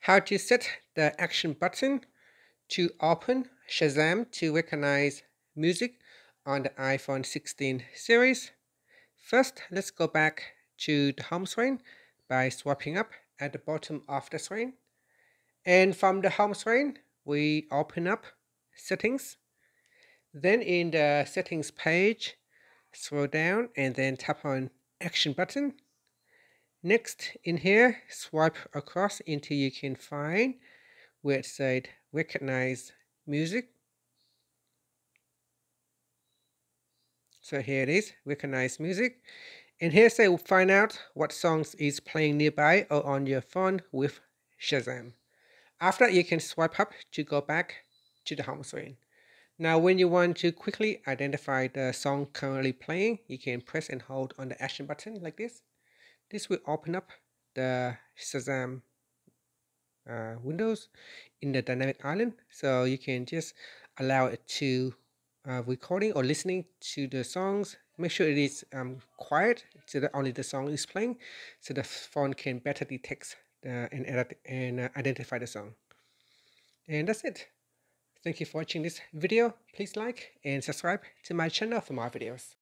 how to set the action button to open Shazam to recognize music on the iPhone 16 series. First, let's go back to the home screen by swiping up at the bottom of the screen. And from the home screen, we open up settings. Then in the settings page, scroll down and then tap on action button Next, in here, swipe across until you can find where it said recognize music. So here it is, recognize music. And here say find out what songs is playing nearby or on your phone with Shazam. After that, you can swipe up to go back to the home screen. Now when you want to quickly identify the song currently playing, you can press and hold on the action button like this. This will open up the Shazam uh, windows in the dynamic island. So you can just allow it to uh, recording or listening to the songs. Make sure it is um, quiet so that only the song is playing so the phone can better detect uh, and, and uh, identify the song. And that's it. Thank you for watching this video. Please like and subscribe to my channel for more videos.